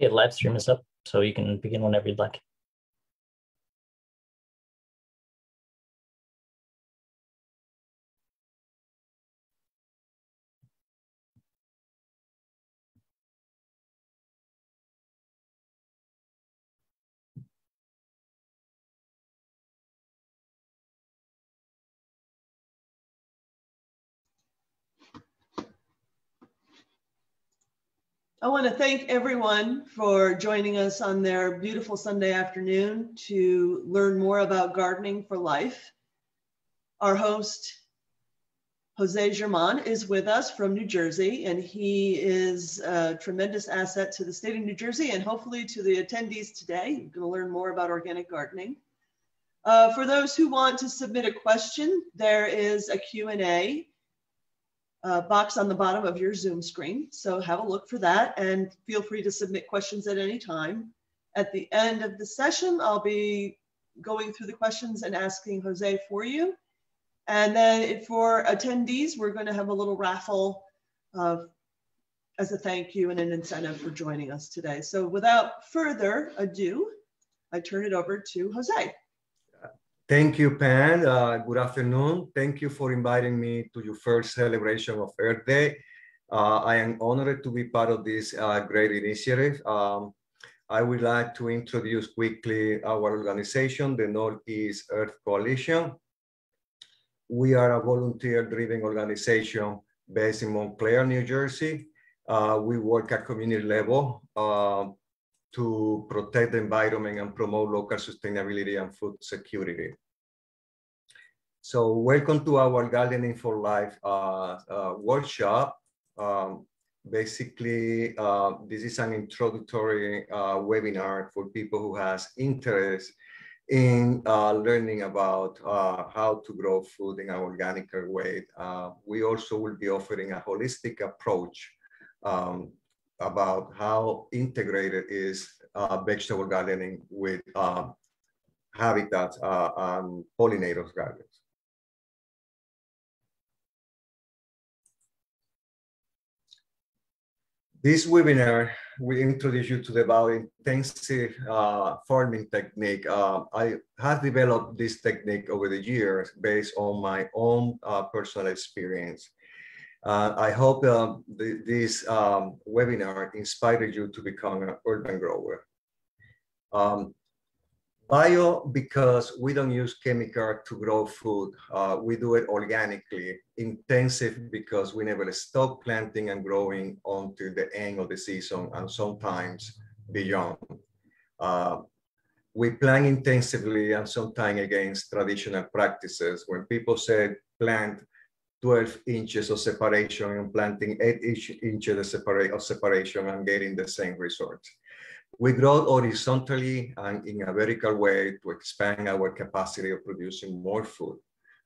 Okay, live stream is up, so you can begin whenever you'd like. I want to thank everyone for joining us on their beautiful Sunday afternoon to learn more about gardening for life. Our host, Jose German, is with us from New Jersey, and he is a tremendous asset to the state of New Jersey and hopefully to the attendees today. You're going to learn more about organic gardening. Uh, for those who want to submit a question, there is a Q&A uh, box on the bottom of your Zoom screen. So have a look for that and feel free to submit questions at any time. At the end of the session, I'll be going through the questions and asking Jose for you. And then for attendees, we're going to have a little raffle uh, as a thank you and an incentive for joining us today. So without further ado, I turn it over to Jose. Thank you, Pan. Uh, good afternoon. Thank you for inviting me to your first celebration of Earth Day. Uh, I am honored to be part of this uh, great initiative. Um, I would like to introduce quickly our organization, the Northeast Earth Coalition. We are a volunteer-driven organization based in Montclair, New Jersey. Uh, we work at community level uh, to protect the environment and promote local sustainability and food security. So welcome to our Gardening for Life uh, uh, workshop. Um, basically, uh, this is an introductory uh, webinar for people who has interest in uh, learning about uh, how to grow food in an organic way. we also will be offering a holistic approach um, about how integrated is uh, vegetable gardening with uh, habitats uh, and pollinators gardens. This webinar, we introduce you to the biointensive uh, farming technique. Uh, I have developed this technique over the years based on my own uh, personal experience. Uh, I hope the, this um, webinar inspired you to become an urban grower. Um, bio, because we don't use chemical to grow food, uh, we do it organically. Intensive, because we never stop planting and growing until the end of the season and sometimes beyond. Uh, we plant intensively and sometimes against traditional practices. When people say plant 12 inches of separation and planting eight inch inches of, separa of separation and getting the same result. We grow horizontally and in a vertical way to expand our capacity of producing more food.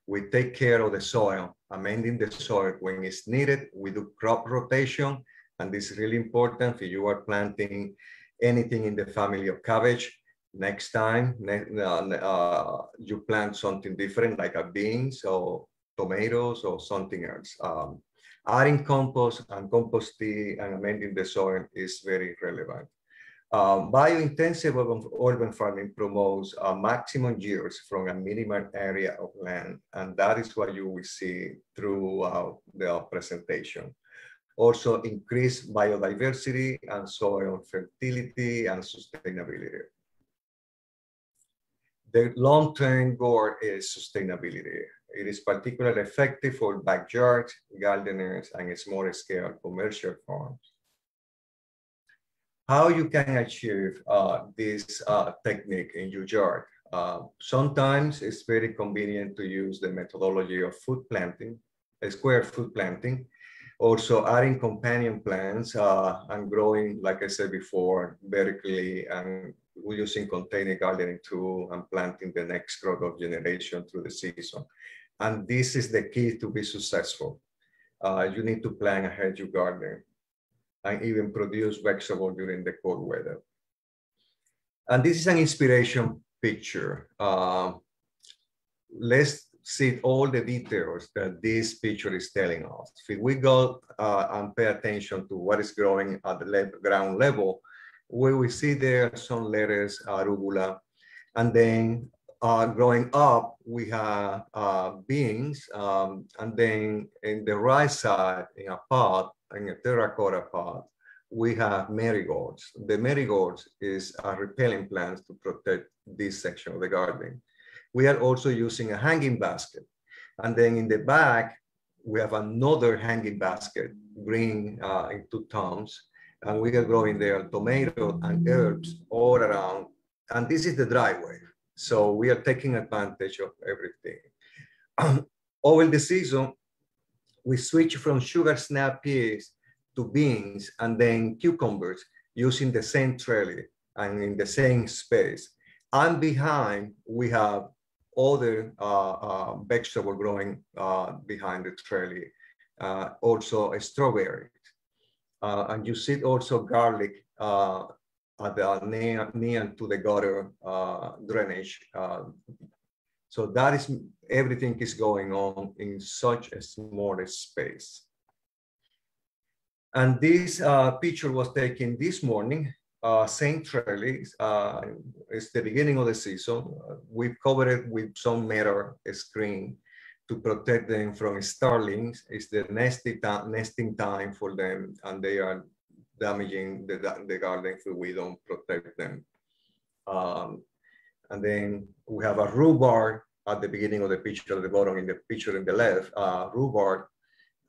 We take care of the soil, amending the soil when it's needed. We do crop rotation, and this is really important if you are planting anything in the family of cabbage. Next time, uh, uh, you plant something different like a bean, or tomatoes or something else. Um, adding compost and composting and amending the soil is very relevant. Um, biointensive urban, urban, farming promotes maximum yields from a minimal area of land, and that is what you will see throughout the presentation. Also increase biodiversity and soil fertility and sustainability. The long-term goal is sustainability. It is particularly effective for backyard gardeners and small-scale commercial farms. How you can achieve uh, this uh, technique in your yard? Uh, sometimes it's very convenient to use the methodology of food planting, square foot planting, also adding companion plants uh, and growing, like I said before, vertically and using container gardening too and planting the next crop of generation through the season. And this is the key to be successful. Uh, you need to plan ahead your garden and even produce vegetables during the cold weather. And this is an inspiration picture. Uh, let's see all the details that this picture is telling us. If we go uh, and pay attention to what is growing at the ground level, we see there some lettuce, arugula, and then uh, growing up, we have uh, beans, um, and then in the right side, in a pot, in a terracotta pot, we have marigolds. The marigolds is a repelling plant to protect this section of the garden. We are also using a hanging basket. And then in the back, we have another hanging basket, green uh, in two tones. And we are growing there tomato and herbs all around. And this is the driveway. So we are taking advantage of everything. Over the season, we switch from sugar snap peas to beans and then cucumbers using the same trellis and in the same space. And behind, we have other uh, uh, vegetable growing uh, behind the trellis, uh, also strawberries. Uh, and you see also garlic uh, at the near, near to the gutter drainage. so that is, everything is going on in such a small space. And this uh, picture was taken this morning, uh. Uh, it's the beginning of the season. Uh, we've covered it with some metal screen to protect them from starlings. It's the nesting time for them, and they are damaging the, the garden if we don't protect them. Um, and then we have a rhubarb at the beginning of the picture at the bottom in the picture in the left, uh, rhubarb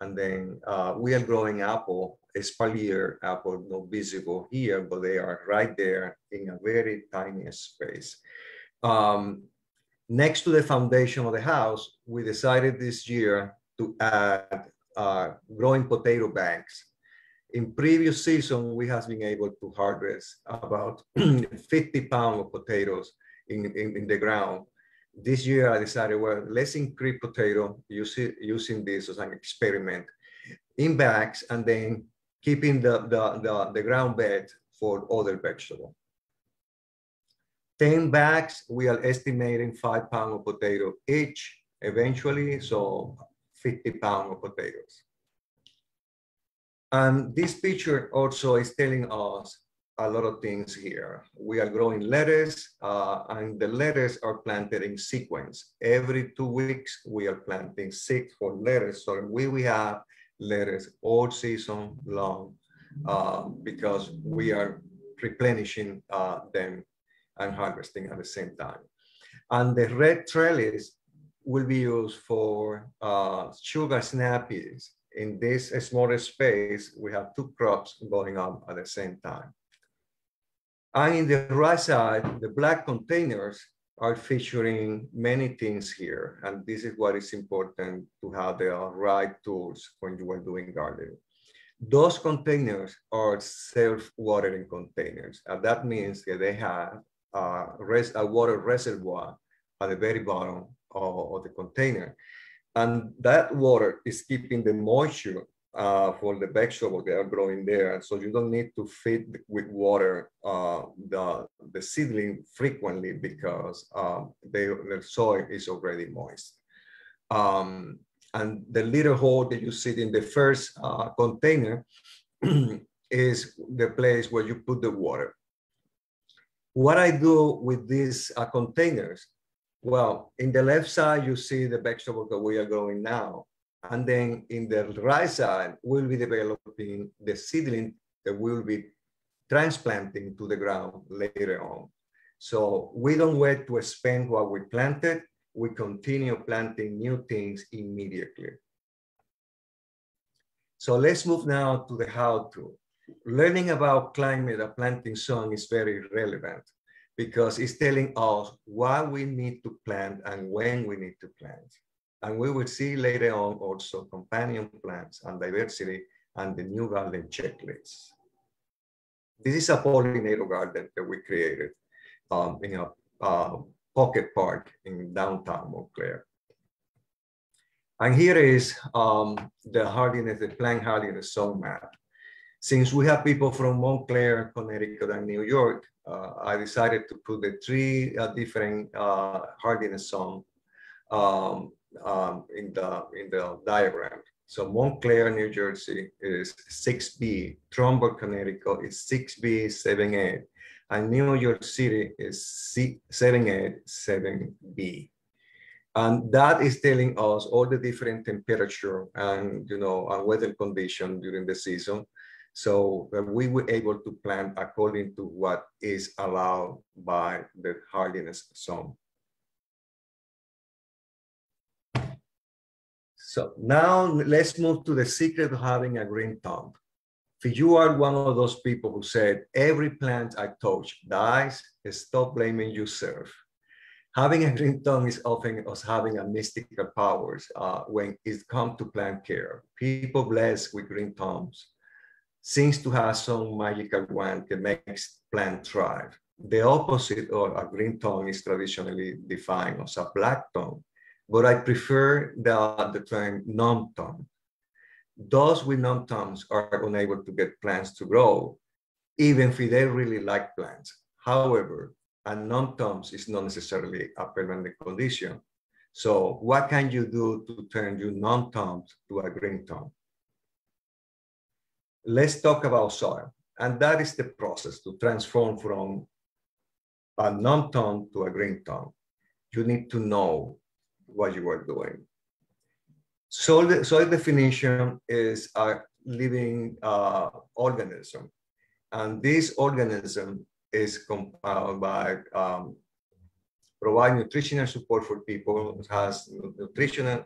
and then uh, we are growing apple, espalier apple, not visible here, but they are right there in a very tiny space. Um, next to the foundation of the house, we decided this year to add uh, growing potato banks. In previous season, we have been able to harvest about 50 pounds of potatoes in, in, in the ground this year I decided, well, let's increase potato using, using this as an experiment in bags and then keeping the, the, the, the ground bed for other vegetable. 10 bags, we are estimating five pounds of potato each eventually, so 50 pounds of potatoes. And this picture also is telling us a lot of things here. We are growing lettuce uh, and the lettuce are planted in sequence. Every two weeks, we are planting six for lettuce. So we, we have lettuce all season long uh, because we are replenishing uh, them and harvesting at the same time. And the red trellis will be used for uh, sugar snap peas. In this smaller space, we have two crops going on at the same time. And in the right side, the black containers are featuring many things here. And this is what is important to have the right tools when you are doing gardening. Those containers are self-watering containers. And that means that they have a, res a water reservoir at the very bottom of, of the container. And that water is keeping the moisture uh, for the vegetables that are growing there. And So you don't need to feed with water uh, the, the seedling frequently because um, they, the soil is already moist. Um, and the little hole that you see in the first uh, container is the place where you put the water. What I do with these uh, containers, well, in the left side, you see the vegetables that we are growing now. And then in the right side, we'll be developing the seedling that we'll be transplanting to the ground later on. So we don't wait to expand what we planted. We continue planting new things immediately. So let's move now to the how to. Learning about climate and planting zone is very relevant because it's telling us what we need to plant and when we need to plant. And we will see later on also companion plants and diversity and the new garden checklist. This is a pollinator garden that we created um, in a uh, pocket park in downtown Montclair. And here is um, the hardiness, the plant hardiness zone map. Since we have people from Montclair, Connecticut, and New York, uh, I decided to put the three uh, different uh, hardiness zone um, um, in the in the diagram. So Montclair, New Jersey is 6B, Trumbull, Connecticut is 6B, 7A, and New York City is C 7A, 7B. And that is telling us all the different temperature and you know and weather condition during the season. So we were able to plan according to what is allowed by the hardiness zone. So now let's move to the secret of having a green thumb. If you are one of those people who said, every plant I touch dies, stop blaming yourself. Having a green thumb is often us having a mystical powers uh, when it comes to plant care. People blessed with green thumbs seems to have some magical wand that makes plant thrive. The opposite of a green thumb is traditionally defined as a black thumb but I prefer the, the term non-thumb. Those with non-thumbs are unable to get plants to grow, even if they really like plants. However, a non-thumbs is not necessarily a permanent condition. So what can you do to turn your non-thumbs to a green thumb? Let's talk about soil. And that is the process to transform from a non-thumb to a green thumb. You need to know what you are doing. Soil, soil definition is a living uh, organism. And this organism is compiled by um, provide nutritional support for people, has nutritional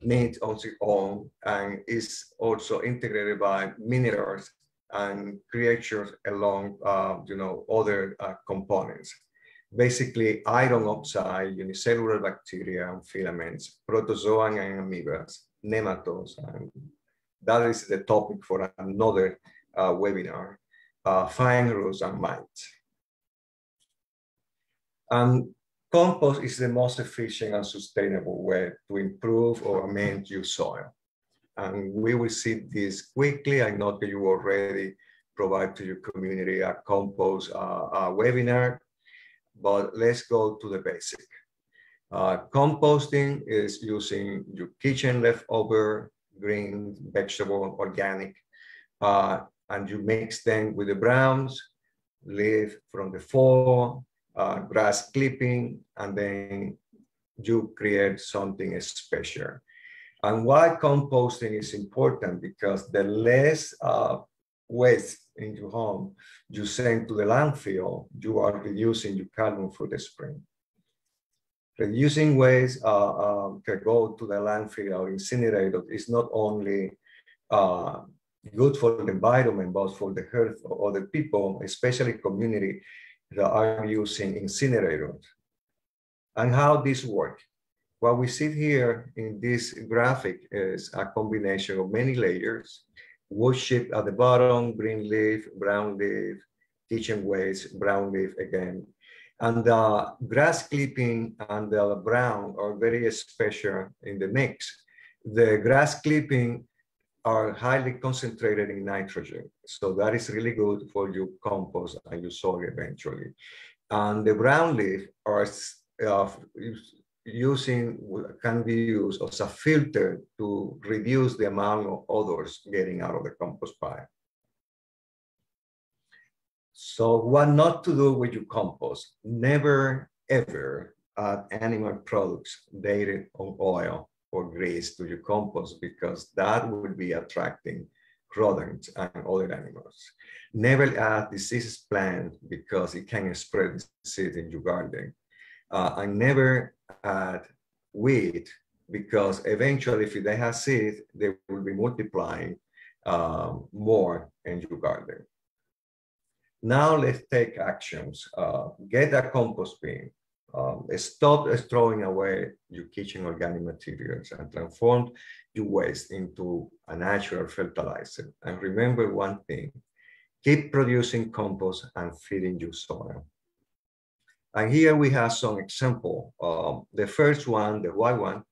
needs on its own, and is also integrated by minerals and creatures along, uh, you know, other uh, components basically iron oxide, unicellular bacteria and filaments, protozoa and amoebas, nematodes, and that is the topic for another uh, webinar, uh, fine roots and mites. And compost is the most efficient and sustainable way to improve or amend your soil. And we will see this quickly. I know that you already provide to your community a compost uh, uh webinar but let's go to the basic. Uh, composting is using your kitchen leftover green, vegetable, organic, uh, and you mix them with the browns, leaf from the fall, uh, grass clipping, and then you create something special. And why composting is important because the less uh, waste in your home, you send to the landfill, you are reducing your carbon footprint. Reducing waste uh, uh, go to the landfill or incinerator is not only uh, good for the environment, but for the health of other people, especially community that are using incinerators. And how this works. What we see here in this graphic is a combination of many layers wood chip at the bottom, green leaf, brown leaf, kitchen waste, brown leaf again. And the grass clipping and the brown are very special in the mix. The grass clipping are highly concentrated in nitrogen. So that is really good for your compost and your soil eventually. And the brown leaf are uh, using can be used as a filter to reduce the amount of odors getting out of the compost pile. So what not to do with your compost? Never ever add animal products dated on oil or grease to your compost because that would be attracting rodents and other animals. Never add diseases plant because it can spread disease in your garden. Uh, and never add weed because eventually if they have seed, they will be multiplying um, more in your garden. Now let's take actions. Uh, get a compost bin. Um, stop throwing away your kitchen organic materials and transform your waste into a natural fertilizer. And remember one thing, keep producing compost and feeding your soil. And here we have some example. Um, the first one, the white one,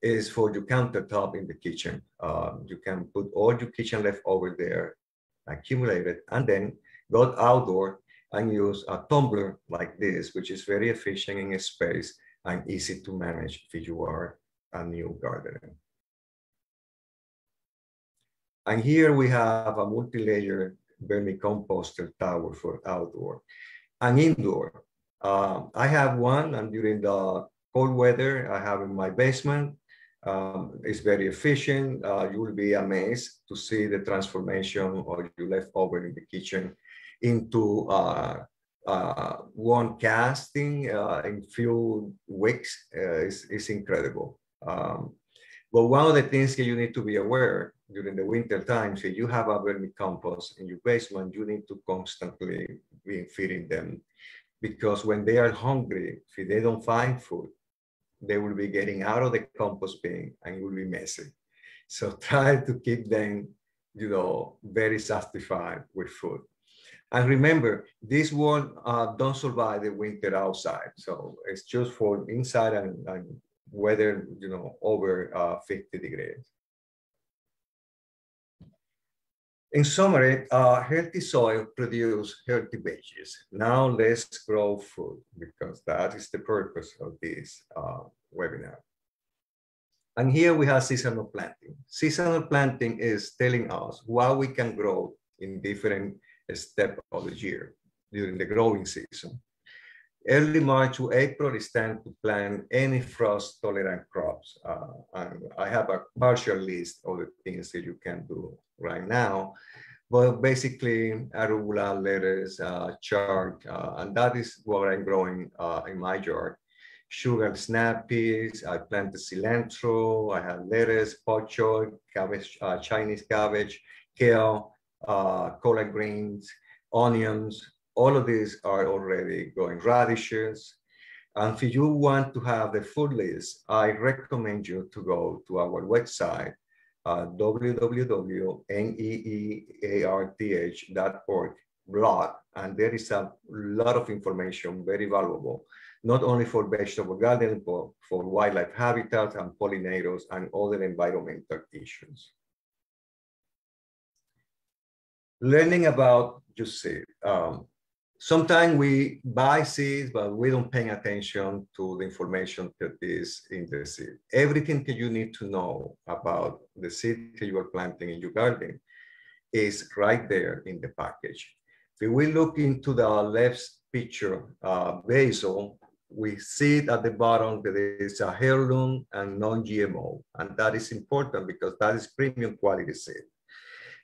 is for your countertop in the kitchen. Uh, you can put all your kitchen leftover there, accumulate it, and then go outdoor and use a tumbler like this, which is very efficient in space and easy to manage if you are a new gardener. And here we have a multi-layer vermicomposter tower for outdoor and indoor. Uh, I have one, and during the cold weather, I have in my basement. Um, it's very efficient. Uh, you will be amazed to see the transformation of your leftover in the kitchen into uh, uh, worm casting uh, in few weeks is, is incredible. Um, but one of the things that you need to be aware during the winter times, if you have a vermicompost in your basement, you need to constantly be feeding them because when they are hungry, if they don't find food, they will be getting out of the compost bin and it will be messy. So try to keep them, you know, very satisfied with food. And remember, this one uh, don't survive the winter outside. So it's just for inside and, and weather, you know, over uh, 50 degrees. In summary, uh, healthy soil produce healthy veggies. Now let's grow food because that is the purpose of this uh, webinar. And here we have seasonal planting. Seasonal planting is telling us what we can grow in different steps of the year during the growing season. Early March to April is time to plant any frost tolerant crops. Uh, and I have a partial list of the things that you can do right now. But basically, arugula, lettuce, uh, chard, uh, and that is what I'm growing uh, in my yard. Sugar snap peas, I planted cilantro, I have lettuce, bok choy, cabbage, uh, Chinese cabbage, kale, uh, collard greens, onions, all of these are already going radishes. And if you want to have the full list, I recommend you to go to our website, uh, www.neearth.org blog. And there is a lot of information, very valuable, not only for vegetable gardening, but for wildlife habitats and pollinators and other environmental issues. Learning about, just see, um, sometimes we buy seeds, but we don't pay attention to the information that is in the seed. Everything that you need to know about the seed that you are planting in your garden is right there in the package. If we look into the left picture, uh, basil, we see at the bottom that it's a heirloom and non-GMO, and that is important because that is premium quality seed.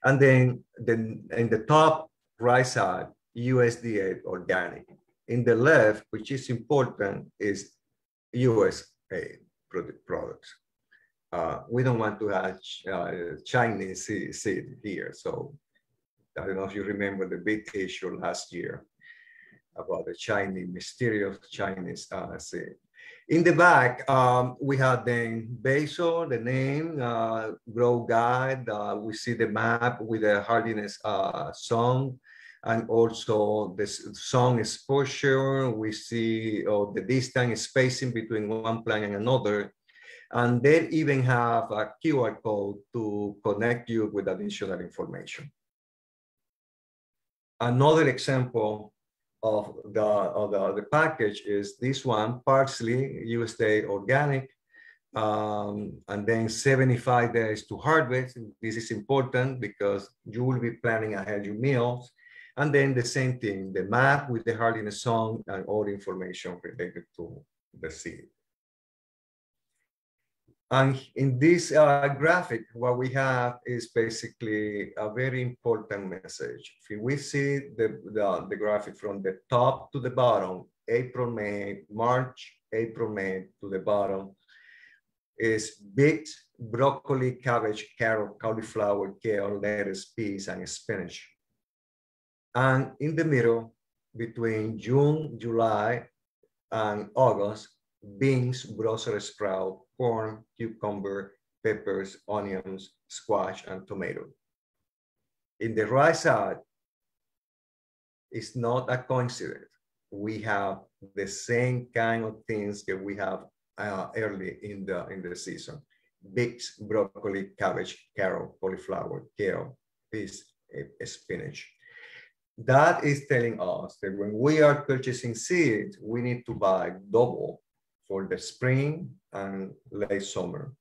And then, then in the top right side, USDA organic. In the left, which is important, is USA products. Uh, we don't want to have uh, Chinese seed here. So I don't know if you remember the big issue last year about the Chinese, mysterious Chinese uh, seed. In the back, um, we have the basil, the name, uh, grow guide. Uh, we see the map with the hardiness uh, zone and also the sun exposure. We see oh, the distance spacing between one plant and another. And they even have a QR code to connect you with additional information. Another example of the, of the, the package is this one, parsley, USDA organic, um, and then 75 days to harvest. This is important because you will be planning ahead your meals. And then the same thing, the map with the hardiness zone and all information related to the seed. And in this uh, graphic, what we have is basically a very important message. If we see the, the, the graphic from the top to the bottom, April, May, March, April, May to the bottom, is beet, broccoli, cabbage, carrot, cauliflower, kale, lettuce, peas, and spinach. And in the middle, between June, July, and August, beans, Brussels sprout, corn, cucumber, peppers, onions, squash, and tomato. In the right side, it's not a coincidence. We have the same kind of things that we have uh, early in the, in the season. Beets, broccoli, cabbage, carrot, cauliflower, kale, peas, eh, spinach. That is telling us that when we are purchasing seeds, we need to buy double for the spring and late summer.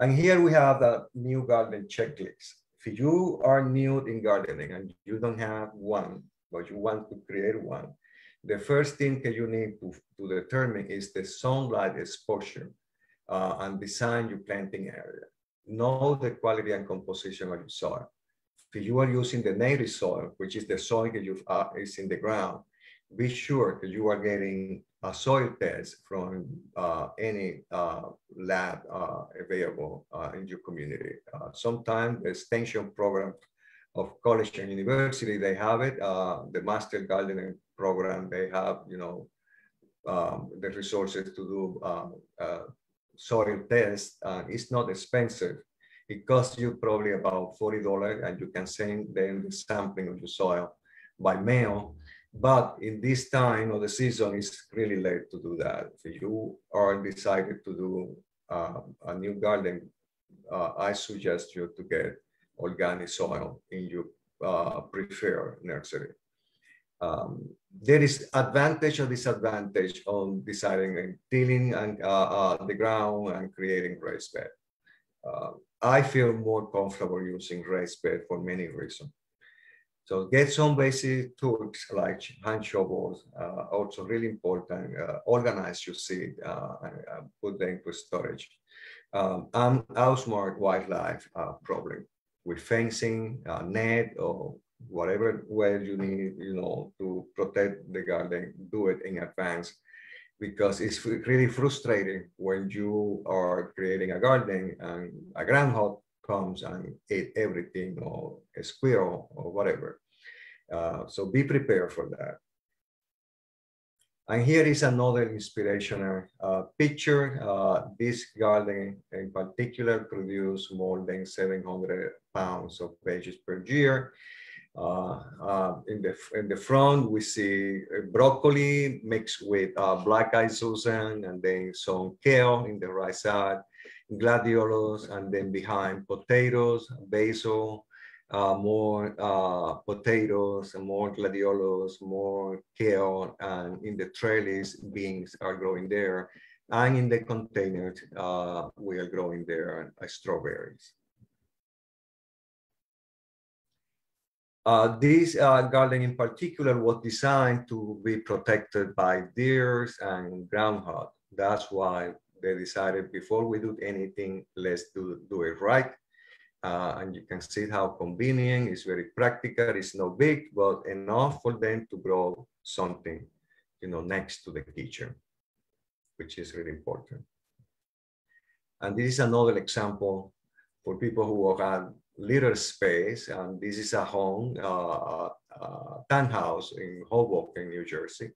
And here we have the new garden checklist. If you are new in gardening and you don't have one, but you want to create one, the first thing that you need to, to determine is the sunlight exposure uh, and design your planting area. Know the quality and composition of your soil. If you are using the native soil, which is the soil that you uh, is in the ground, be sure that you are getting a soil test from uh, any uh, lab uh, available uh, in your community. Uh, sometimes the extension program of college and university, they have it. Uh, the master gardening program, they have, you know, um, the resources to do soil tests. it's not expensive. It costs you probably about $40 and you can send them the sampling of your soil by mail but in this time of the season, it's really late to do that. If you are decided to do uh, a new garden, uh, I suggest you to get organic soil in your uh, preferred nursery. Um, there is advantage or disadvantage on deciding and tilling and uh, uh, the ground and creating raised bed. Uh, I feel more comfortable using raised bed for many reasons. So get some basic tools like hand shovels, uh, also really important, uh, organize your seed uh, and put them into storage. Um, and outsmart wildlife uh, problem with fencing, uh, net, or whatever way you need, you know, to protect the garden, do it in advance because it's really frustrating when you are creating a garden and a groundhog comes and eat everything or a squirrel or whatever. Uh, so be prepared for that. And here is another inspirational uh, picture. Uh, this garden in particular produced more than 700 pounds of veggies per year. Uh, uh, in, the, in the front, we see broccoli mixed with black-eyed Susan and then some kale in the right side gladiolus, and then behind potatoes, basil, uh, more uh, potatoes, more gladiolos, more kale, and in the trellis, beans are growing there. And in the containers, uh, we are growing there strawberries. Uh, this uh, garden in particular was designed to be protected by deers and groundhog. That's why they decided before we do anything, let's do, do it right. Uh, and you can see how convenient, it's very practical, it's not big, but enough for them to grow something, you know, next to the kitchen, which is really important. And this is another example for people who have little space, and this is a home, uh, uh, townhouse in Hoboken, New Jersey.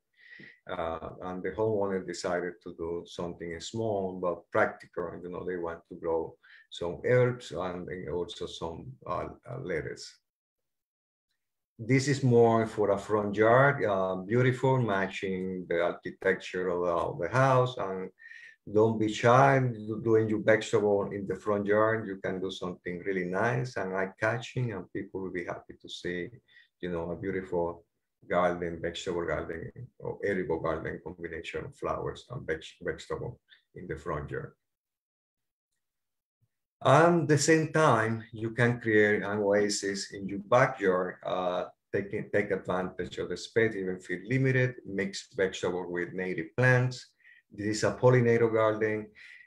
Uh, and the homeowner decided to do something small but practical. You know, they want to grow some herbs and also some uh, uh, lettuce. This is more for a front yard, uh, beautiful, matching the architecture of the house. And don't be shy doing your vegetable in the front yard. You can do something really nice and eye-catching, and people will be happy to see, you know, a beautiful garden, vegetable garden, or edible garden combination of flowers and veg vegetable in the front yard. And the same time, you can create an oasis in your backyard, uh, taking, take advantage of the space, even if limited, mix vegetable with native plants. This is a pollinator garden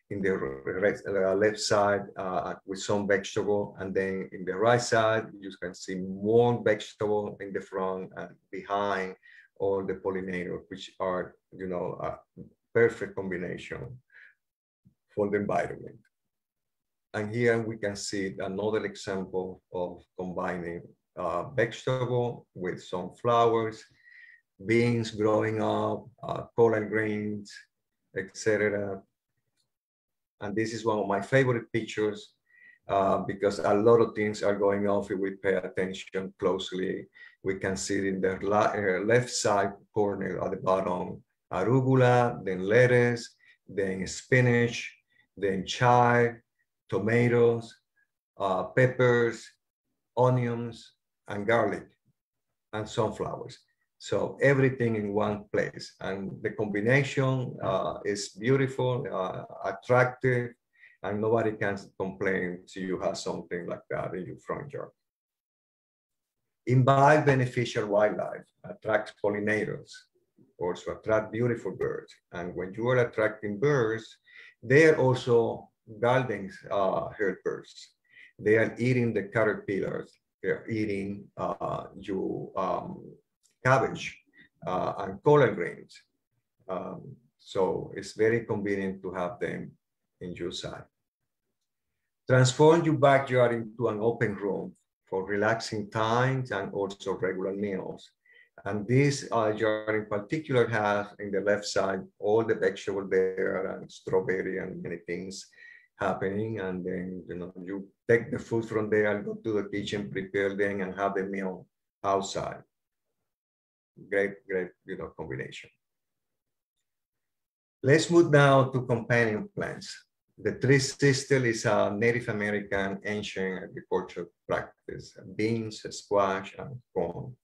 in the uh, left side uh, with some vegetable and then in the right side you can see more vegetable in the front and behind all the pollinator which are you know a perfect combination for the environment and here we can see another example of combining uh, vegetable with some flowers beans growing up uh, collard greens etc and this is one of my favorite pictures uh, because a lot of things are going on if we pay attention closely. We can see in the uh, left side corner at the bottom, arugula, then lettuce, then spinach, then chive, tomatoes, uh, peppers, onions, and garlic, and sunflowers. So everything in one place. And the combination uh, is beautiful, uh, attractive, and nobody can complain if you have something like that in your front yard. Invite beneficial wildlife, attract pollinators, also attract beautiful birds. And when you are attracting birds, they are also garden uh, helpers. They are eating the caterpillars. They're eating uh, your um, cabbage uh, and collard greens. Um, so it's very convenient to have them in your side. Transform your backyard into an open room for relaxing times and also regular meals. And this uh, jar in particular has in the left side all the vegetable there and strawberry and many things happening. And then you know you take the food from there and go to the kitchen, prepare them, and have the meal outside. Great, great, you know, combination. Let's move now to companion plants. The tree sister is a Native American ancient agricultural practice, beans, squash, and corn.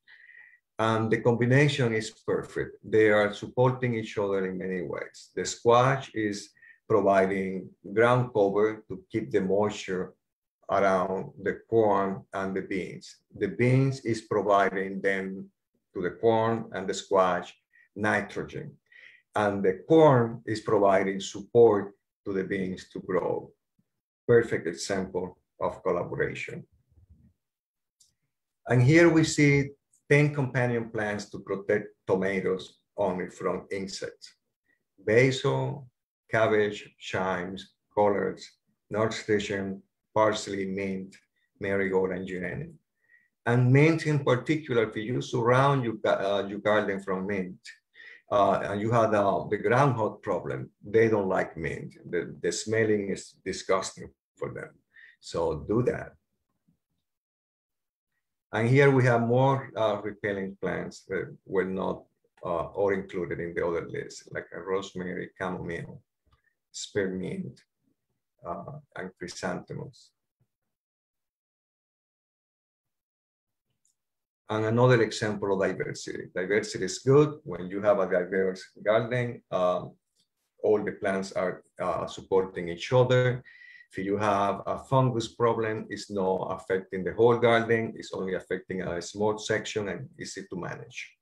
And the combination is perfect. They are supporting each other in many ways. The squash is providing ground cover to keep the moisture around the corn and the beans. The beans is providing them to the corn and the squash nitrogen. And the corn is providing support to the beans to grow. Perfect example of collaboration. And here we see 10 companion plants to protect tomatoes only from insects. Basil, cabbage, chives, collards, nasturtium, parsley, mint, marigold, and geranium. And mint in particular, if you surround your, uh, your garden from mint, uh, and you have the, the groundhog problem, they don't like mint. The, the smelling is disgusting for them. So do that. And here we have more uh, repelling plants that were not uh, all included in the other list, like rosemary, chamomile, spearmint, uh, and chrysanthemums. And another example of diversity. Diversity is good when you have a diverse garden. Um, all the plants are uh, supporting each other. If you have a fungus problem, it's not affecting the whole garden, it's only affecting a small section and easy to manage.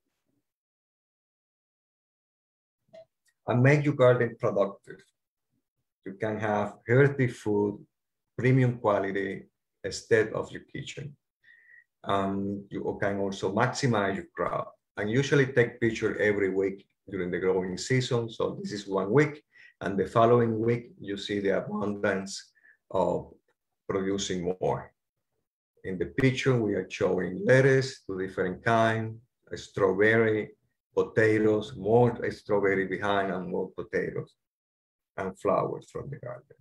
And make your garden productive. You can have healthy food, premium quality, instead of your kitchen. Um, you can also maximize your crop and usually take picture every week during the growing season. So this is one week and the following week you see the abundance of producing more. In the picture, we are showing lettuce, two different kind, strawberry, potatoes, more strawberry behind and more potatoes, and flowers from the garden.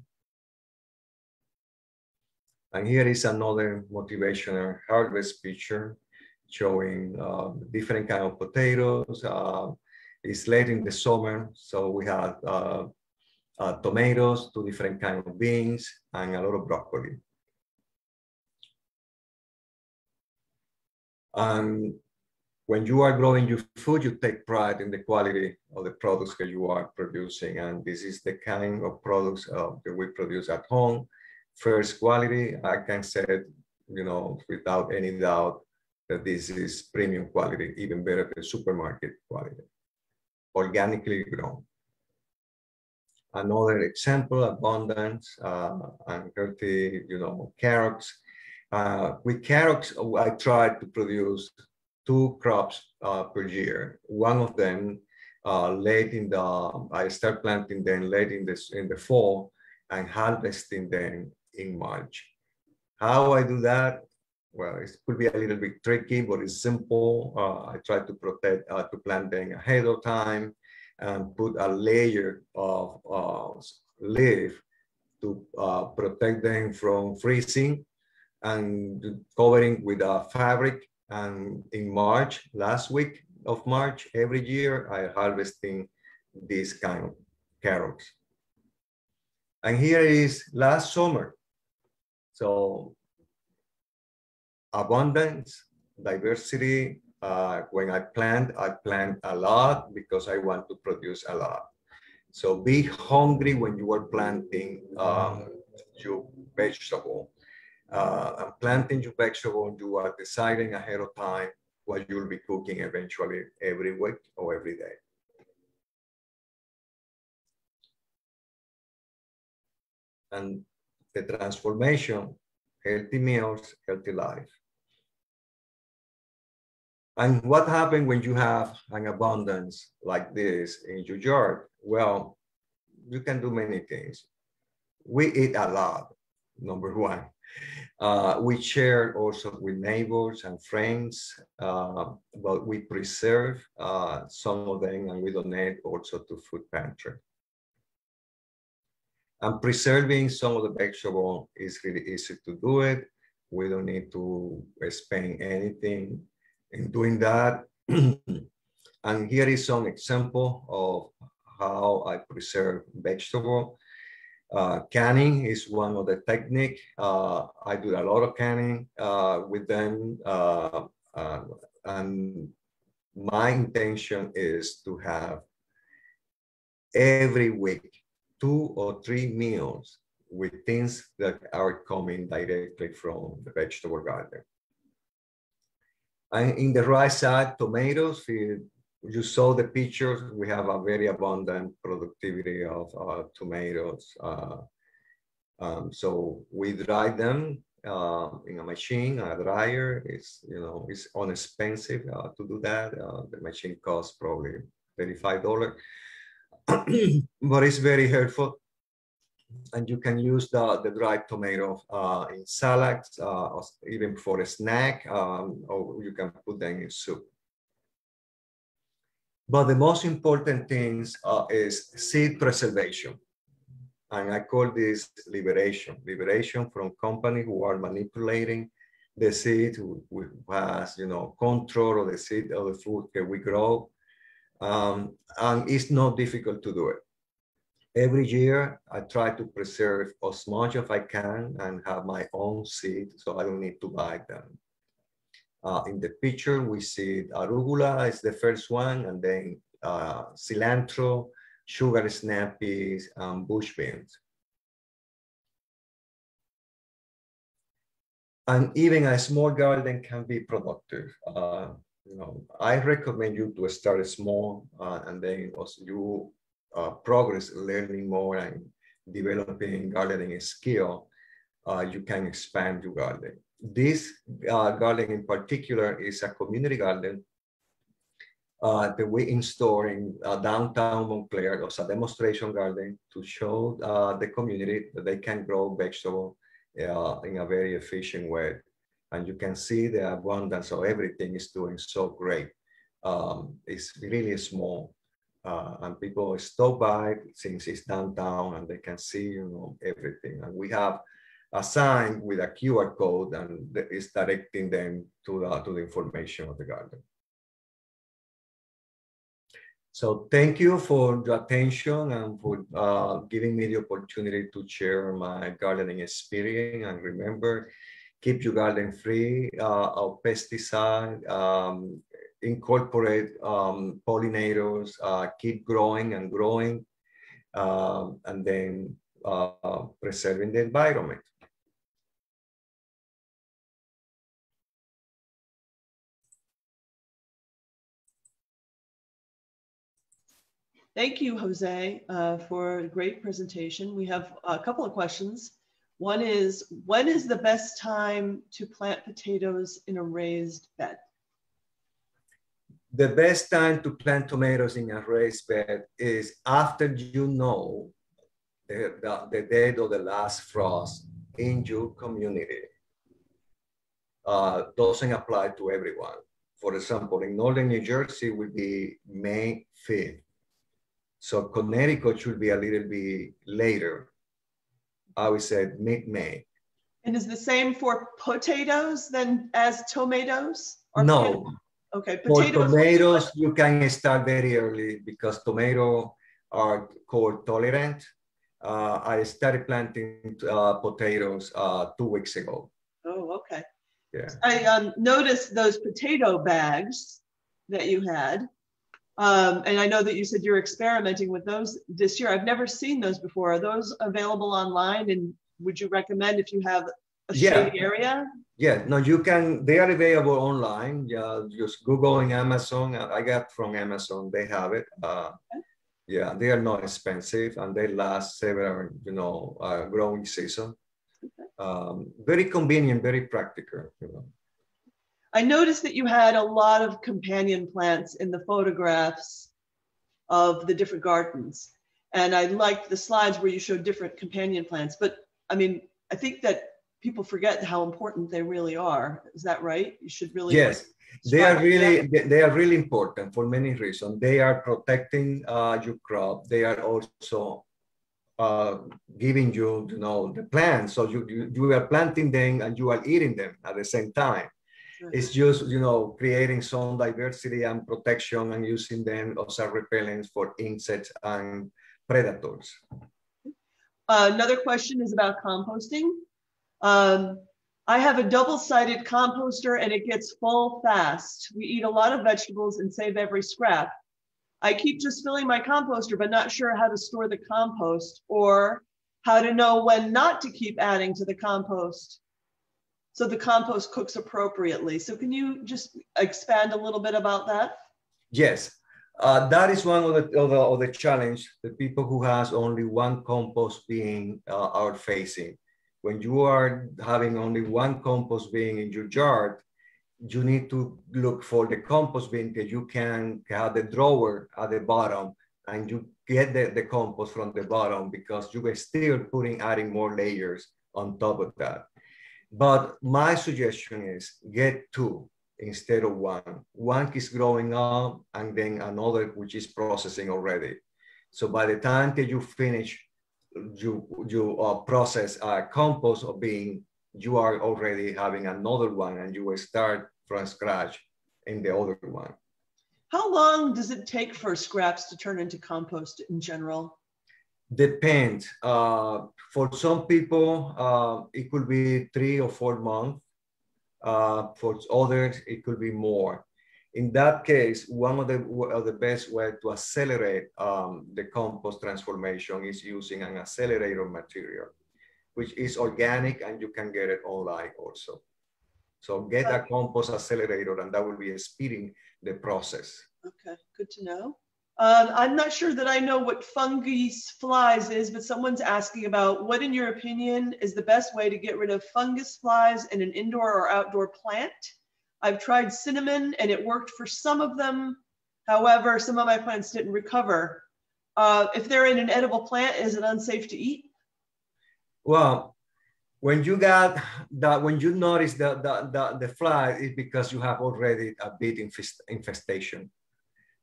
And here is another motivational harvest picture showing uh, different kind of potatoes. Uh, it's late in the summer, so we have uh, uh, tomatoes, two different kinds of beans, and a lot of broccoli. And when you are growing your food, you take pride in the quality of the products that you are producing. And this is the kind of products uh, that we produce at home. First quality, I can say, you know, without any doubt that this is premium quality, even better than supermarket quality, organically grown. Another example, abundance uh, and healthy, you know, carrots. Uh, with carrots, I tried to produce two crops uh, per year. One of them uh, late in the, I start planting them late in, this, in the fall and harvesting them in March. How I do that? Well, it could be a little bit tricky, but it's simple. Uh, I try to protect, uh, to plant them ahead of time and put a layer of uh, leaf to uh, protect them from freezing and covering with a fabric. And in March, last week of March, every year, I harvesting this kind of carrots. And here is last summer. So abundance, diversity, uh, when I plant, I plant a lot because I want to produce a lot. So be hungry when you are planting um, your vegetable. Uh, and planting your vegetable, you are deciding ahead of time what you'll be cooking eventually every week or every day. And the transformation, healthy meals, healthy life. And what happens when you have an abundance like this in your yard? Well, you can do many things. We eat a lot, number one. Uh, we share also with neighbors and friends, uh, but we preserve uh, some of them and we donate also to food pantry. And preserving some of the vegetable is really easy to do it. We don't need to spend anything in doing that. and here is some example of how I preserve vegetable. Uh, canning is one of the technique. Uh, I do a lot of canning uh, with them. Uh, uh, and my intention is to have every week two or three meals with things that are coming directly from the vegetable garden. And in the right side, tomatoes, you saw the pictures, we have a very abundant productivity of uh, tomatoes. Uh, um, so we dry them uh, in a machine, a dryer. It's you know it's inexpensive uh, to do that. Uh, the machine costs probably thirty-five dollars, but it's very helpful. And you can use the, the dried tomato uh, in salads, even for a snack, um, or you can put them in soup. But the most important things uh, is seed preservation. And I call this liberation, liberation from companies who are manipulating the seed, who, has, you know, control of the seed of the food that we grow. Um, and it's not difficult to do it. Every year, I try to preserve as much as I can and have my own seed, so I don't need to buy them. Uh, in the picture, we see arugula is the first one, and then uh, cilantro, sugar snap peas, and bush beans. And even a small garden can be productive. Uh, you know, I recommend you to start small, uh, and then also you uh, progress learning more and developing gardening skill. Uh, you can expand your garden this uh, garden in particular is a community garden uh, that we install in uh, downtown Montclair as a demonstration garden to show uh, the community that they can grow vegetable uh, in a very efficient way. And you can see the abundance of everything is doing so great. Um, it's really small. Uh, and people stop by since it's downtown and they can see you know everything and we have a sign with a QR code and is directing them to the, to the information of the garden. So thank you for your attention and for uh, giving me the opportunity to share my gardening experience. And remember, keep your garden free uh, of pesticide, um, incorporate um, pollinators, uh, keep growing and growing, um, and then uh, preserving the environment. Thank you, Jose, uh, for a great presentation. We have a couple of questions. One is, when is the best time to plant potatoes in a raised bed? The best time to plant tomatoes in a raised bed is after you know the, the, the date of the last frost in your community. Uh, doesn't apply to everyone. For example, in Northern New Jersey would be May 5th so Connecticut should be a little bit later. I would say mid-May. And is the same for potatoes than as tomatoes? no. Okay. Potatoes for tomatoes, you can start very early because tomato are cold tolerant. Uh, I started planting uh, potatoes uh, two weeks ago. Oh, okay. Yeah. I um, noticed those potato bags that you had. Um, and I know that you said you're experimenting with those this year. I've never seen those before. Are those available online? And would you recommend if you have a Yeah. area? Yeah, no, you can, they are available online. Yeah, just Google in Amazon. I got from Amazon, they have it. Uh, yeah, they are not expensive and they last several, you know, uh, growing season. Um, very convenient, very practical, you know. I noticed that you had a lot of companion plants in the photographs of the different gardens. And I liked the slides where you showed different companion plants. But I mean, I think that people forget how important they really are. Is that right? You should really. Yes, they are really they- they are really important for many reasons. They are protecting uh, your crop. They are also uh, giving you, you know, the plants. So you, you you are planting them and you are eating them at the same time. It's just you know creating some diversity and protection and using them as a repellents for insects and predators. Uh, another question is about composting. Um, I have a double-sided composter and it gets full fast. We eat a lot of vegetables and save every scrap. I keep just filling my composter, but not sure how to store the compost or how to know when not to keep adding to the compost so the compost cooks appropriately. So can you just expand a little bit about that? Yes, uh, that is one of the, of the of the challenge. The people who has only one compost bin uh, are facing. When you are having only one compost bin in your yard, you need to look for the compost bin that you can have the drawer at the bottom and you get the, the compost from the bottom because you are still putting adding more layers on top of that. But my suggestion is get two instead of one. One is growing up and then another which is processing already. So by the time that you finish, you, you uh, process a compost of being, you are already having another one and you will start from scratch in the other one. How long does it take for scraps to turn into compost in general? Depends. Uh, for some people, uh, it could be three or four months. Uh, for others, it could be more. In that case, one of the, of the best way to accelerate um, the compost transformation is using an accelerator material, which is organic and you can get it online also. So get a compost accelerator and that will be speeding the process. Okay, good to know. Um, I'm not sure that I know what fungus flies is, but someone's asking about what, in your opinion, is the best way to get rid of fungus flies in an indoor or outdoor plant? I've tried cinnamon and it worked for some of them. However, some of my plants didn't recover. Uh, if they're in an edible plant, is it unsafe to eat? Well, when you got that, when you notice the, the, the, the fly, it's because you have already a bit infest, infestation.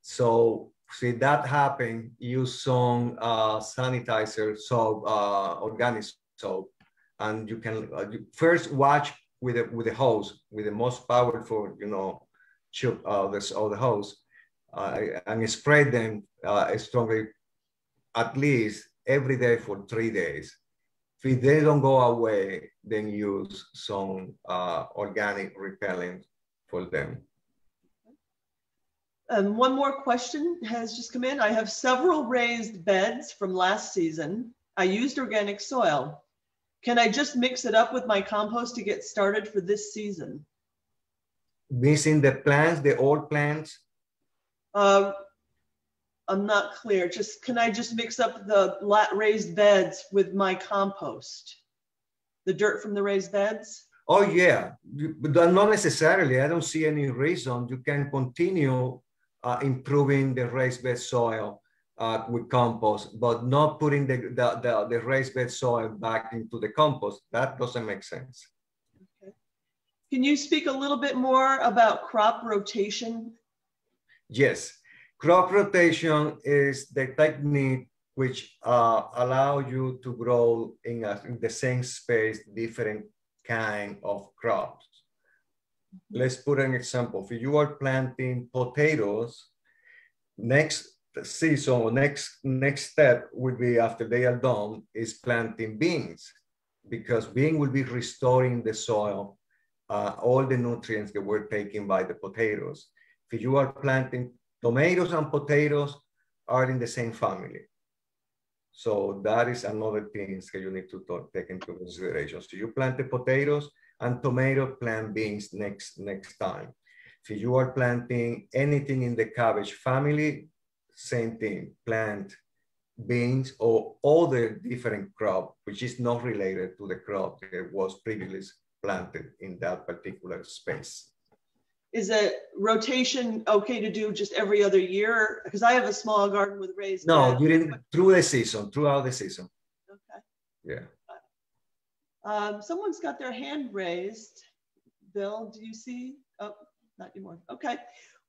So see that happen, use some uh, sanitizer, soap, uh, organic soap, and you can uh, you first watch with the, with the hose, with the most powerful, you know, tube uh, this, of the hose, uh, and spray them uh, strongly at least every day for three days. If they don't go away, then use some uh, organic repellent for them. Um, one more question has just come in. I have several raised beds from last season. I used organic soil. Can I just mix it up with my compost to get started for this season? Missing the plants, the old plants. Uh, I'm not clear. Just can I just mix up the raised beds with my compost? The dirt from the raised beds? Oh yeah, but not necessarily. I don't see any reason you can continue uh, improving the raised bed soil uh, with compost, but not putting the, the, the, the raised bed soil back into the compost. That doesn't make sense. Okay. Can you speak a little bit more about crop rotation? Yes, crop rotation is the technique which uh, allow you to grow in, a, in the same space different kind of crops. Let's put an example. If you are planting potatoes, next season or next next step would be after they are done is planting beans because bean will be restoring the soil uh, all the nutrients that were taken by the potatoes. If you are planting tomatoes and potatoes are in the same family. So that is another thing that you need to take into consideration. So you plant the potatoes and tomato, plant beans next, next time. If you are planting anything in the cabbage family, same thing, plant beans or other different crop, which is not related to the crop that was previously planted in that particular space is a rotation okay to do just every other year? Because I have a small garden with raised No, during through the season, throughout the season. Okay. Yeah. Um, someone's got their hand raised. Bill, do you see? Oh, not anymore. Okay.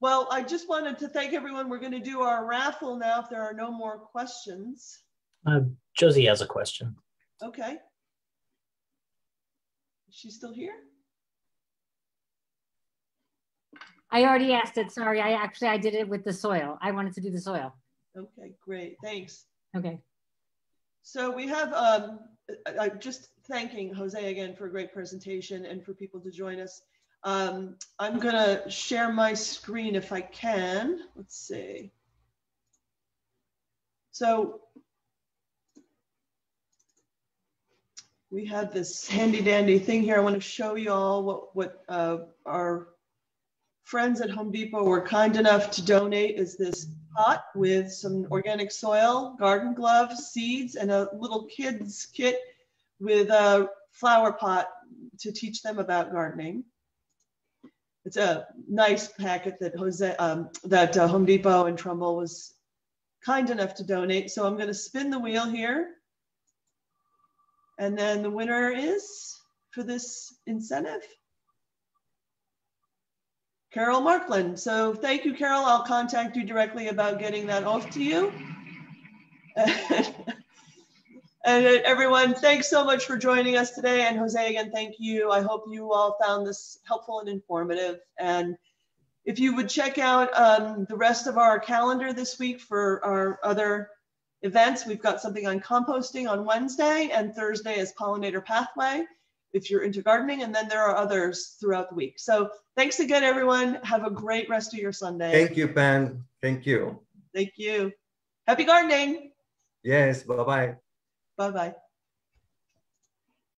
Well, I just wanted to thank everyone. We're going to do our raffle now if there are no more questions. Uh, Josie has a question. Okay. Is she still here? I already asked it. Sorry. I actually, I did it with the soil. I wanted to do the soil. Okay, great. Thanks. Okay. So we have, um, I, I just thanking Jose again for a great presentation and for people to join us. Um, I'm gonna share my screen if I can. Let's see. So we have this handy dandy thing here. I want to show you all what, what uh, our friends at Home Depot were kind enough to donate is this pot with some organic soil, garden gloves, seeds, and a little kids kit with a flower pot to teach them about gardening. It's a nice packet that Jose, um, that uh, Home Depot and Trumbull was kind enough to donate. So I'm going to spin the wheel here. And then the winner is for this incentive Carol Markland. So thank you, Carol. I'll contact you directly about getting that off to you. and everyone, thanks so much for joining us today. And Jose, again, thank you. I hope you all found this helpful and informative. And if you would check out um, the rest of our calendar this week for our other events, we've got something on composting on Wednesday and Thursday is pollinator pathway if you're into gardening. And then there are others throughout the week. So thanks again, everyone. Have a great rest of your Sunday. Thank you, Pam. Thank you. Thank you. Happy gardening. Yes. Bye bye. Bye bye.